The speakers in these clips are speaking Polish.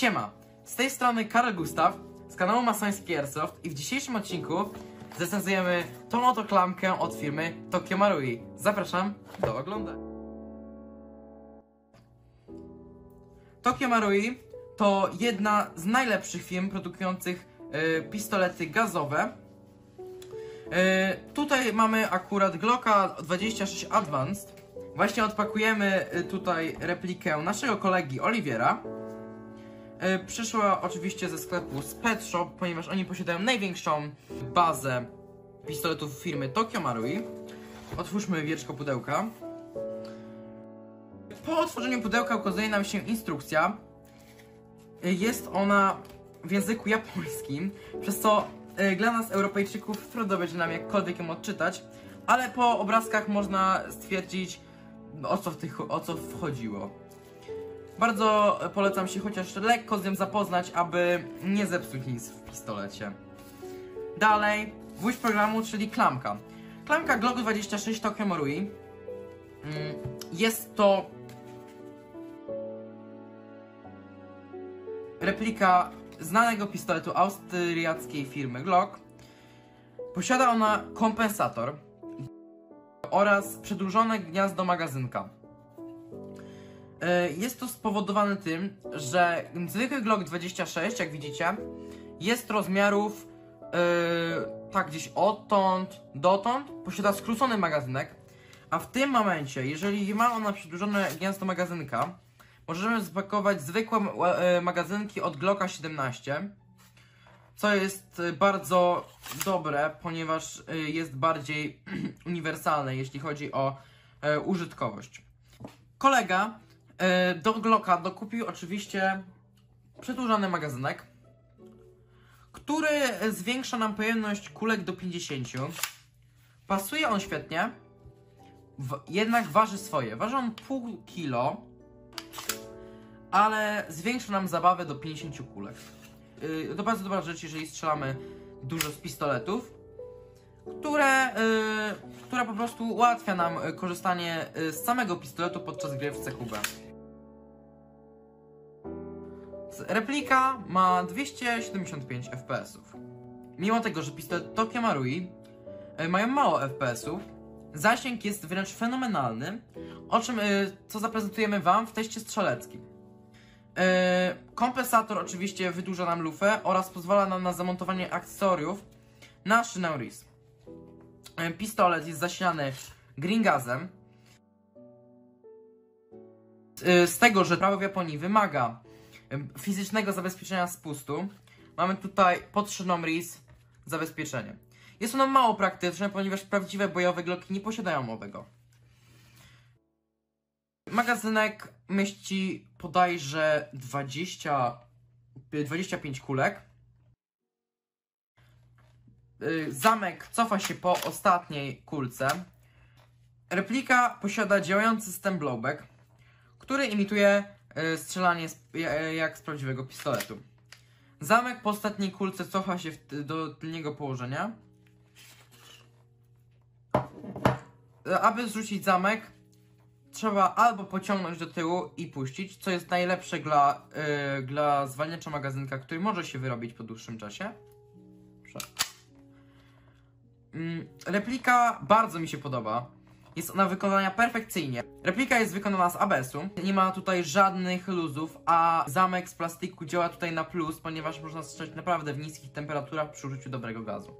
Siema, z tej strony Karol Gustaw z kanału Masoński Airsoft i w dzisiejszym odcinku zrecenzujemy tą oto klamkę od firmy Tokyo Marui. Zapraszam do oglądania. Tokyo Marui to jedna z najlepszych firm produkujących e, pistolety gazowe. E, tutaj mamy akurat Glocka 26 Advanced. Właśnie odpakujemy e, tutaj replikę naszego kolegi Oliwiera. E, Przyszła oczywiście ze sklepu z Pet Shop, ponieważ oni posiadają największą bazę pistoletów firmy Tokyo Marui. Otwórzmy wieczko pudełka. Po otworzeniu pudełka ukazuje nam się instrukcja. E, Jest ona w języku japońskim, przez co e, dla nas Europejczyków trudno będzie nam jakkolwiek ją odczytać, ale po obrazkach można stwierdzić o co, w tych, o co wchodziło. Bardzo polecam się chociaż lekko z nią zapoznać, aby nie zepsuć nic w pistolecie. Dalej, gwóźdź programu, czyli klamka. Klamka Glock 26 Tokyo Marui. Jest to replika znanego pistoletu austriackiej firmy Glock. Posiada ona kompensator oraz przedłużone gniazdo magazynka. E, Jest to spowodowane tym, że zwykły Glock 26, jak widzicie, jest rozmiarów e, tak gdzieś odtąd, dotąd, posiada skrócony magazynek, a w tym momencie, jeżeli ma ona przedłużone gniazdo magazynka, możemy spakować zwykłe e, magazynki od Glocka 17, co jest e, bardzo dobre, ponieważ jest bardziej uniwersalne, jeśli chodzi o użytkowość. Kolega do Glocka dokupił oczywiście przedłużony magazynek, który zwiększa nam pojemność kulek do 50. Pasuje on świetnie, jednak waży swoje. Waży on pół kilo, ale zwiększa nam zabawę do 50 kulek. Yy, to bardzo dobra rzecz, jeżeli strzelamy dużo z pistoletów, które, yy, która po prostu ułatwia nam korzystanie z samego pistoletu podczas gry w CQB. Replika ma 275 fps. Mimo tego, że pistolet Tokyo Marui y, mają mało FPS-ów, zasięg jest wręcz fenomenalny, o czym y, co zaprezentujemy Wam w teście strzeleckim. Y, kompensator oczywiście wydłuża nam lufę oraz pozwala nam na zamontowanie akcesoriów na szynę RIS. Pistolet jest zasilany green gazem. Z tego, że prawo w Japonii wymaga fizycznego zabezpieczenia spustu, mamy tutaj pod szyną RIS zabezpieczenie. Jest ono mało praktyczne, ponieważ prawdziwe bojowe Glocki nie posiadają owego. Magazynek mieści bodajże 20, y, 25 kulek. Y, Zamek cofa się po ostatniej kulce. Replika posiada działający system blowback, który imituje strzelanie z- ja- jak z prawdziwego pistoletu. Zamek po ostatniej kulce cofa się do tylnego położenia. E, Aby zrzucić zamek, trzeba albo pociągnąć do tyłu i puścić, co jest najlepsze dla, yy, dla zwalniacza magazynka, który może się wyrobić po dłuższym czasie. Mm, replika bardzo mi się podoba. Jest ona wykonana perfekcyjnie. Replika jest wykonana z ABS-u. Nie ma tutaj żadnych luzów, a zamek z plastiku działa tutaj na plus, ponieważ można strzelać naprawdę w niskich temperaturach przy użyciu dobrego gazu.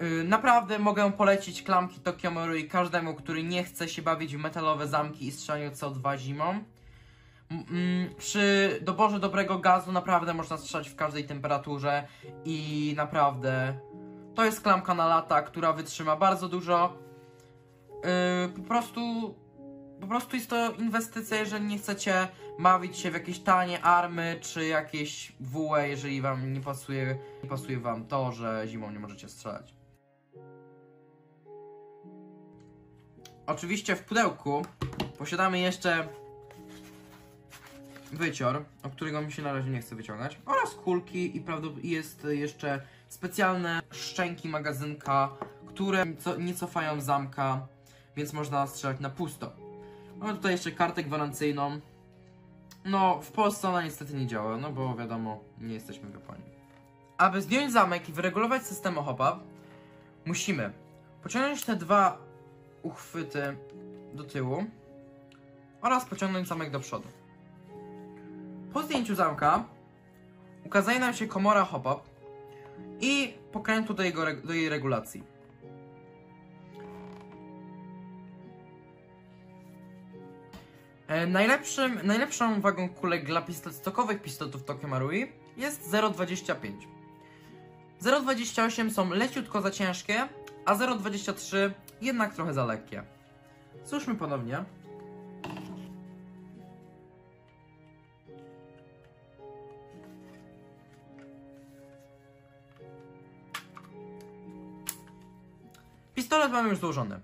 Yy, Naprawdę mogę polecić klamki Tokyo Marui każdemu, który nie chce się bawić w metalowe zamki i strzelaniu CO2 zimą. Mm, Przy doborze dobrego gazu naprawdę można strzelać w każdej temperaturze i naprawdę to jest klamka na lata, która wytrzyma bardzo dużo. Yy, po prostu po prostu jest to inwestycja, jeżeli nie chcecie bawić się w jakieś tanie army czy jakieś WE, jeżeli wam nie pasuje, nie pasuje wam to, że zimą nie możecie strzelać. Oczywiście w pudełku posiadamy jeszcze wycior, o którego mi się na razie nie chce wyciągać, oraz kulki i prawdopodobnie jest jeszcze specjalne szczęki magazynka, które nie cofają zamka, więc można strzelać na pusto. Mamy tutaj jeszcze kartę gwarancyjną, No, w Polsce ona niestety nie działa, no bo wiadomo, nie jesteśmy w Japonii. Aby zdjąć zamek i wyregulować system hop-up, musimy pociągnąć te dwa uchwyty do tyłu oraz pociągnąć zamek do przodu. Po zdjęciu zamka ukazuje nam się komora hop-up i pokrętło do, jego, do jej regulacji. Najlepszym, najlepszą wagą kulek dla stokowych pistoletów Tokyo Marui jest 0,25. 0,28 są leciutko za ciężkie, a 0,23 jednak trochę za lekkie. Złóżmy ponownie. Pistolet mamy już złożony.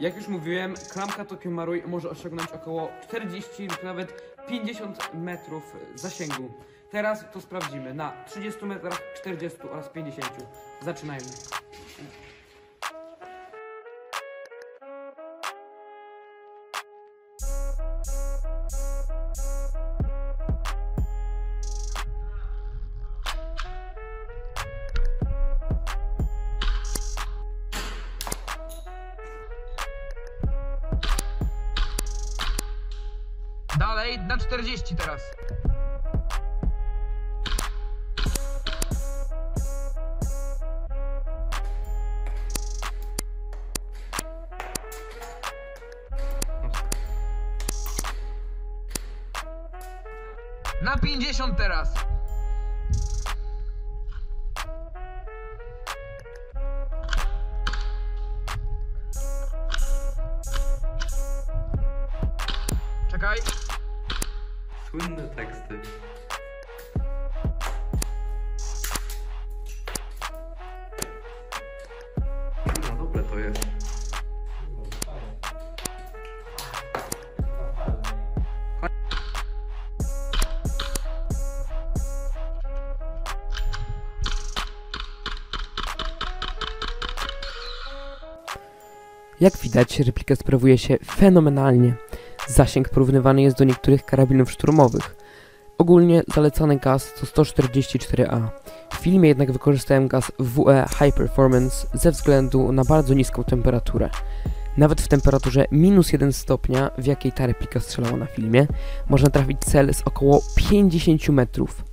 Jak już mówiłem, klamka Tokyo Marui może osiągnąć około 40 lub nawet 50 metrów zasięgu. Teraz to sprawdzimy na 30 metrach, 40 oraz 50. Zaczynajmy. Dalej, na 40 teraz. Na 50 teraz. Czekaj. Słynne teksty. No dobre to jest. Jak widać, replika sprawuje się fenomenalnie. Zasięg porównywany jest do niektórych karabinów szturmowych. Ogólnie zalecany gaz to 144A. W filmie jednak wykorzystałem gaz WE High Performance ze względu na bardzo niską temperaturę. Nawet w temperaturze minus 1 stopnia, w jakiej ta replika strzelała na filmie, można trafić cel z około 50 metrów.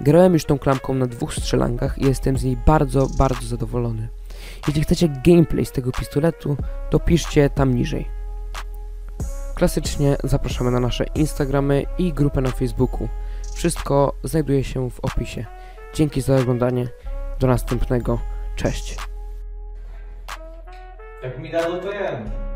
Grałem już tą klamką na dwóch strzelankach i jestem z niej bardzo, bardzo zadowolony. Jeśli chcecie gameplay z tego pistoletu, to piszcie tam niżej. Klasycznie zapraszamy na nasze Instagramy i grupę na Facebooku. Wszystko znajduje się w opisie. Dzięki za oglądanie. Do następnego. Cześć. Jak mi dadzą, to jem.